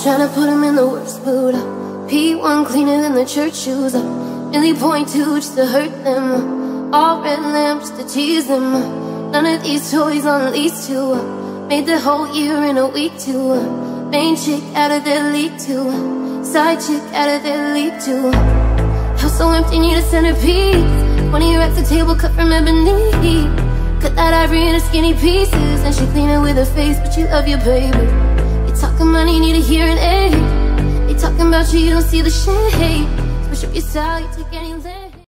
Tryna put him in the worst mood. Uh. P1 cleaner than the church shoes. Uh. Really point two just to hurt them. Uh. All red lamps to tease them. None of these toys on lease to. Made the whole year in a week too. Main chick out of their league too. Side chick out of their league too. House so empty, need a centerpiece. One of your racks a table cut from ebony. Cut that ivory into skinny pieces. And she clean it with her face, but you love your baby. Talking money, need a hearing aid. They talking about you, you don't see the shade. Switch up your style, you take any